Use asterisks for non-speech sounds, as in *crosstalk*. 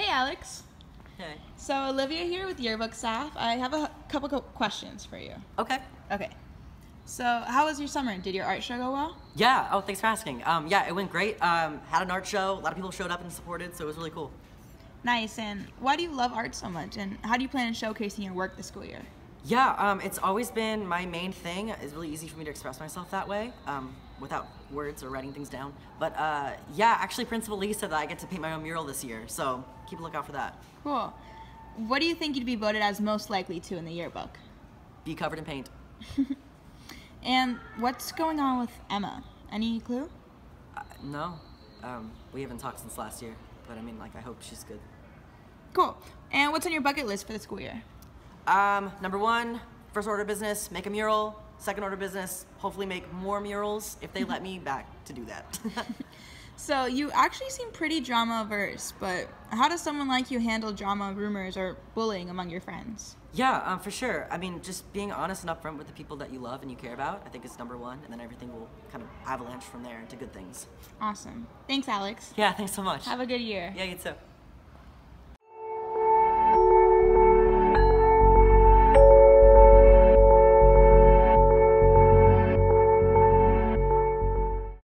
Hey, Alex. Okay. So Olivia here with Yearbook staff. I have a couple questions for you. Okay. Okay. So, how was your summer? Did your art show go well? Yeah. Oh, thanks for asking. Um, yeah, it went great. Um, had an art show. A lot of people showed up and supported, so it was really cool. Nice. And why do you love art so much? And how do you plan on showcasing your work this school year? Yeah. Um, it's always been my main thing. It's really easy for me to express myself that way, um, without words or writing things down. But uh, yeah, actually, Principal Lee said that I get to paint my own mural this year, so keep a lookout for that. Cool. What do you think you'd be voted as most likely to in the yearbook? Be covered in paint. *laughs* And what's going on with Emma? Any clue? Uh, no. Um, we haven't talked since last year, but I mean, like, I hope she's good. Cool. And what's on your bucket list for the school year? Um, number one, first order business, make a mural. Second order business, hopefully make more murals if they let me *laughs* back to do that. *laughs* So, you actually seem pretty drama averse, but how does someone like you handle drama, rumors, or bullying among your friends? yeah, um, for sure. I mean, just being honest and upfront with the people that you love and you care about, I think is number one, and then everything will kind of avalanche from there into good things. Awesome. Thanks, Alex. Yeah, thanks so much. Have a good year. yeah, you too.